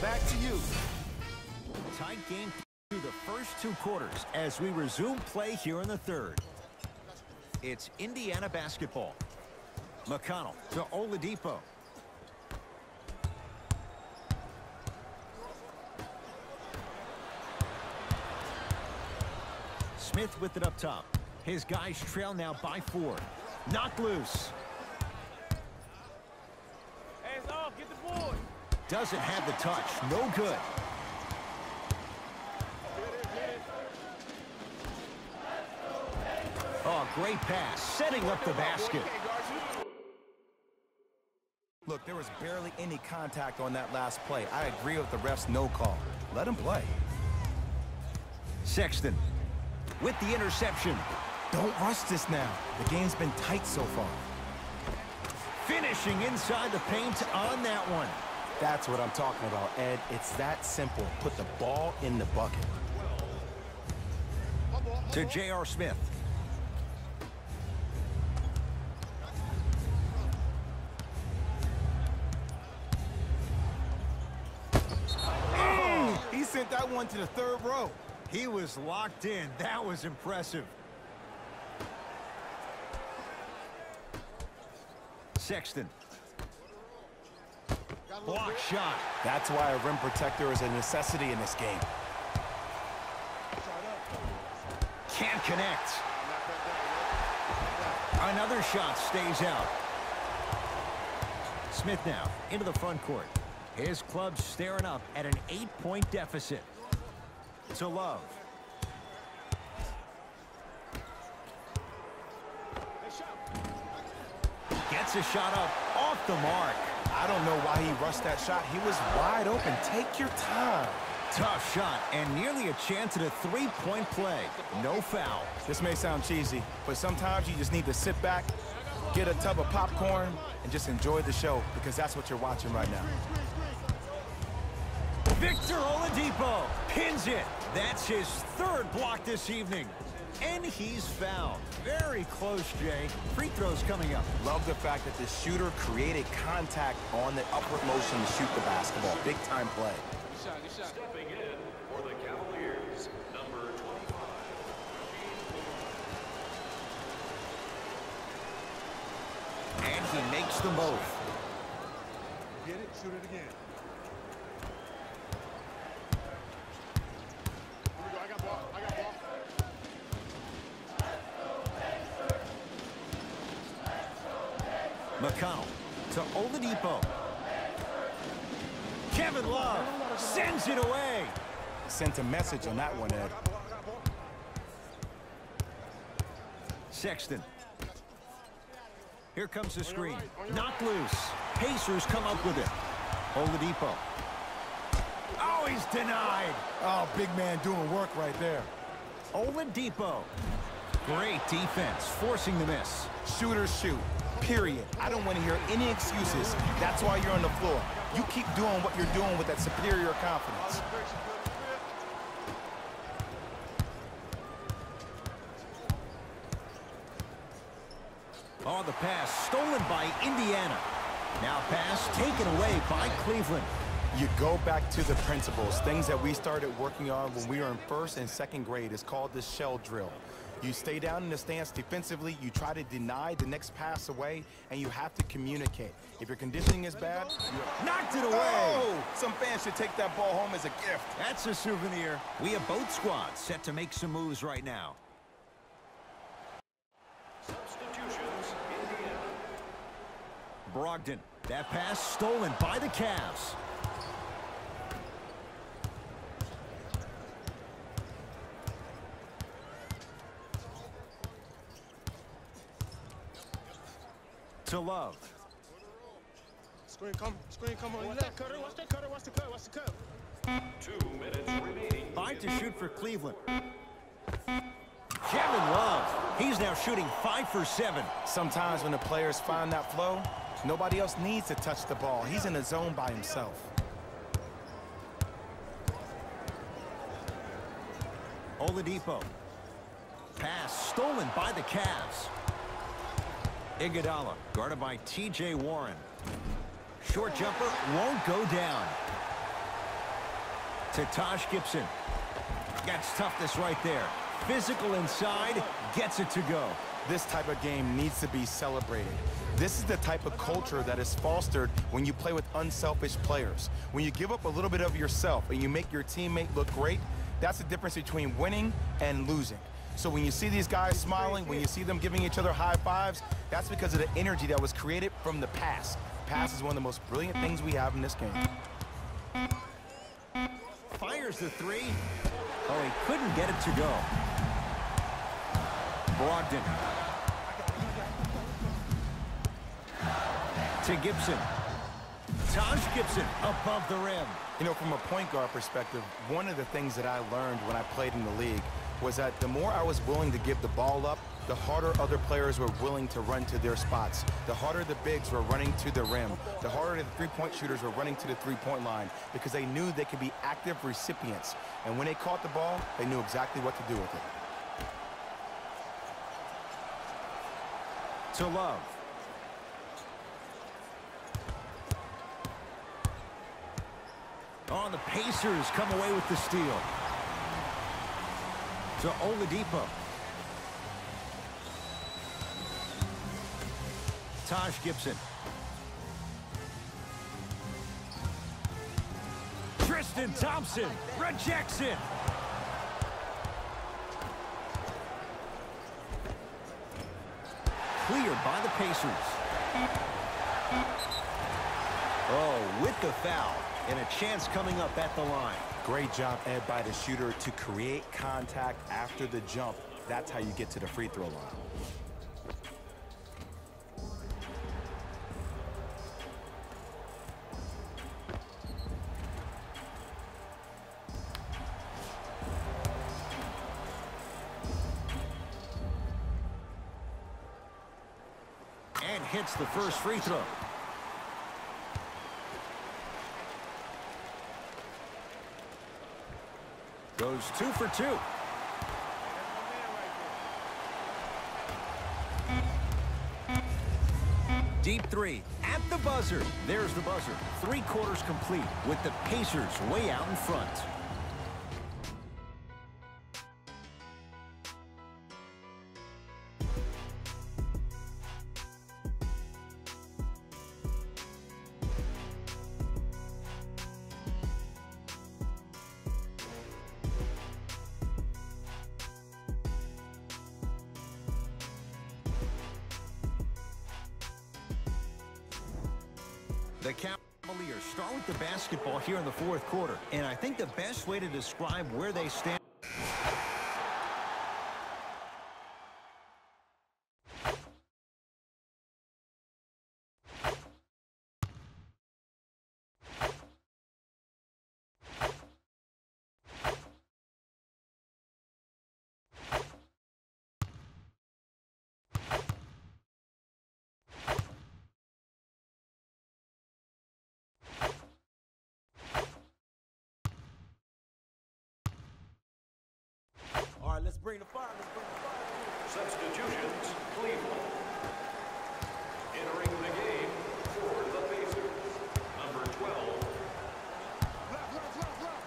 back to you. Tight game through the first two quarters as we resume play here in the third. It's Indiana basketball. McConnell to Oladipo. Smith with it up top. His guys trail now by four. Knocked loose. Hands off, get the board. Doesn't have the touch. No good. Oh, great pass. Setting up the basket. Look, there was barely any contact on that last play. I agree with the ref's no call. Let him play. Sexton with the interception. Don't rush this now. The game's been tight so far. Finishing inside the paint on that one. That's what I'm talking about, Ed. It's that simple. Put the ball in the bucket. To J.R. Smith. Oh, he sent that one to the third row. He was locked in. That was impressive. Sexton. Block shot. That's why a rim protector is a necessity in this game. Can't connect. Another shot stays out. Smith now into the front court. His club staring up at an eight-point deficit. To Love. Gets a shot up off the mark. I don't know why he rushed that shot. He was wide open. Take your time. Tough shot and nearly a chance at a three-point play. No foul. This may sound cheesy, but sometimes you just need to sit back, get a tub of popcorn, and just enjoy the show because that's what you're watching right now. Victor Oladipo pins it. That's his third block this evening. And he's fouled. Very close, Jay. Free throws coming up. Love the fact that the shooter created contact on the upward motion to shoot the basketball. Big time play. Good shot, good shot. Stepping in for the Cavaliers, number 25. And he makes them both. Get it, shoot it again. Here we go, I got ball, I got ball. McConnell to Oladipo. Kevin Love sends it away. Sent a message on that one, Ed. Sexton. Here comes the screen. Knocked loose. Pacers come up with it. Oladipo. Oh, he's denied. Oh, big man doing work right there. Oladipo. Great defense, forcing the miss. Shooters shoot, period. I don't want to hear any excuses. That's why you're on the floor. You keep doing what you're doing with that superior confidence. Oh, the pass stolen by Indiana. Now pass taken away by Cleveland. You go back to the principles, things that we started working on when we were in first and second grade. It's called the shell drill. You stay down in the stance defensively, you try to deny the next pass away, and you have to communicate. If your conditioning is bad, you Knocked it away. Oh! Some fans should take that ball home as a gift. That's a souvenir. We have both squads set to make some moves right now. Substitutions, Indiana. Brogdon. That pass stolen by the Cavs. To Love. Screen come, screen come on your Watch that cutter, watch that cutter, watch the cut, watch the cut. Two minutes remaining. Five to shoot for Cleveland. Kevin Love. He's now shooting five for seven. Sometimes when the players find that flow, nobody else needs to touch the ball. He's in the zone by himself. Oladipo. Pass stolen by the Cavs. Iguodala guarded by T.J. Warren. Short jumper won't go down. To Taj Gibson. That's toughness right there. Physical inside, gets it to go. This type of game needs to be celebrated. This is the type of culture that is fostered when you play with unselfish players. When you give up a little bit of yourself and you make your teammate look great, that's the difference between winning and losing. So when you see these guys smiling, when you see them giving each other high fives, that's because of the energy that was created from the pass. Pass is one of the most brilliant things we have in this game. Fires the three. Oh, he couldn't get it to go. Brogdon. To Gibson. Taj Gibson above the rim. You know, from a point guard perspective, one of the things that I learned when I played in the league was that the more I was willing to give the ball up, the harder other players were willing to run to their spots. The harder the bigs were running to the rim. The harder the three-point shooters were running to the three-point line because they knew they could be active recipients. And when they caught the ball, they knew exactly what to do with it. To Love. On the Pacers come away with the steal. To Oladipo. Taj Gibson. Tristan Thompson rejects it. Cleared by the Pacers. Oh, with the foul. And a chance coming up at the line. Great job, Ed, by the shooter to create contact after the jump. That's how you get to the free throw line. Hits the first free throw. Goes two for two. Deep three at the buzzer. There's the buzzer. Three quarters complete with the Pacers way out in front. The Cavaliers start with the basketball here in the fourth quarter. And I think the best way to describe where they stand let's bring the fire. Let's bring the fire. Substitutions, Cleveland. Entering the game for the Pacers, number 12, Block, block, block, block.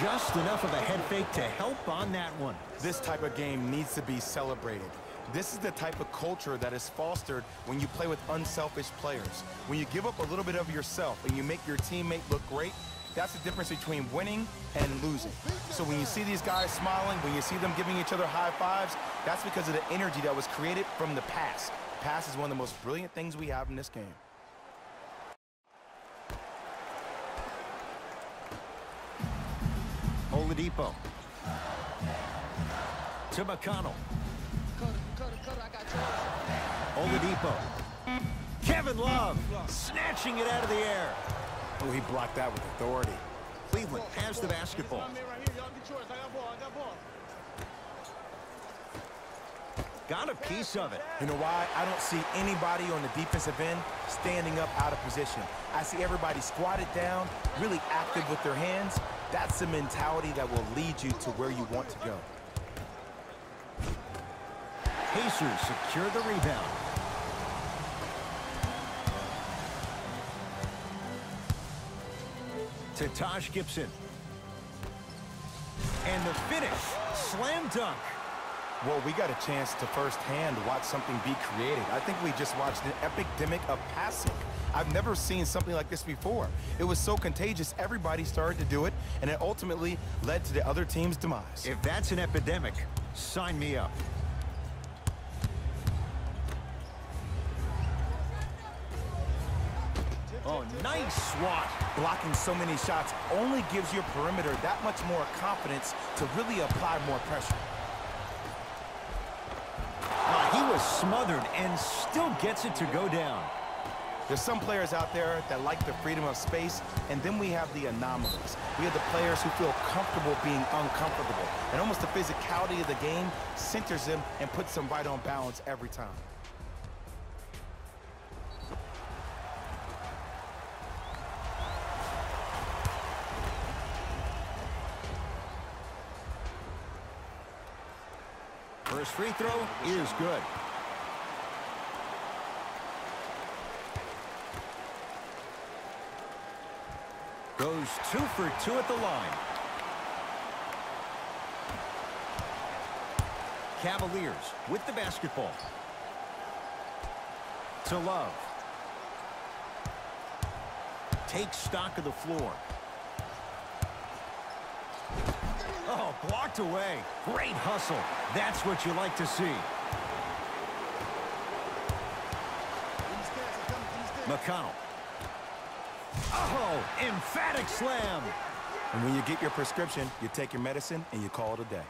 just enough of a head fake to help on that one. This type of game needs to be celebrated. This is the type of culture that is fostered when you play with unselfish players. When you give up a little bit of yourself and you make your teammate look great, that's the difference between winning and losing. So when you see these guys smiling, when you see them giving each other high fives, that's because of the energy that was created from the pass. Pass is one of the most brilliant things we have in this game. Oladipo. To McConnell. Oladipo. Kevin Love snatching it out of the air. Oh, he blocked that with authority. Cleveland has the basketball. Got a piece of it. You know why? I don't see anybody on the defensive end standing up out of position. I see everybody squatted down, really active with their hands. That's the mentality that will lead you to where you want to go. Pacers secure the rebound. To Taj Gibson. And the finish. Slam dunk. Well, we got a chance to firsthand watch something be created. I think we just watched an epidemic of passing. I've never seen something like this before. It was so contagious, everybody started to do it, and it ultimately led to the other team's demise. If that's an epidemic, sign me up. Nice swat. Blocking so many shots only gives your perimeter that much more confidence to really apply more pressure. Uh, he was smothered and still gets it to go down. There's some players out there that like the freedom of space, and then we have the anomalies. We have the players who feel comfortable being uncomfortable. And almost the physicality of the game centers them and puts them right on balance every time. First free throw is good. Goes two for two at the line. Cavaliers with the basketball. To Love. Takes stock of the floor. Oh, blocked away. Great hustle. That's what you like to see. McConnell. Oh, emphatic slam. And when you get your prescription, you take your medicine and you call it a day.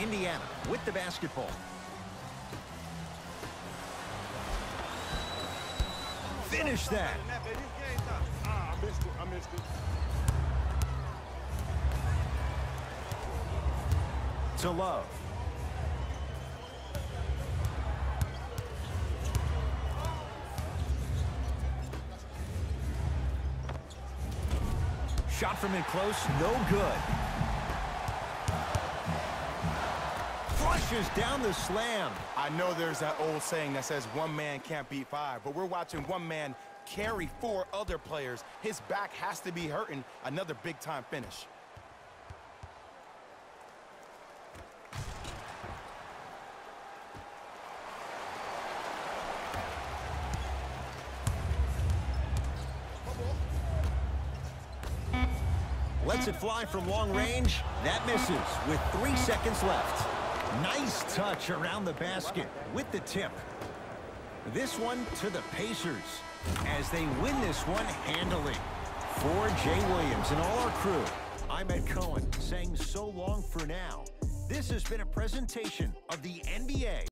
Indiana with the basketball. Finish that. To Love. Shot from in close, no good. Flushes down the slam. I know there's that old saying that says one man can't beat five, but we're watching one man carry four other players. His back has to be hurting. Another big-time finish. Lets it fly from long range. That misses with three seconds left. Nice touch around the basket with the tip. This one to the Pacers as they win this one handily. For Jay Williams and all our crew, I'm Ed Cohen saying so long for now. This has been a presentation of the NBA.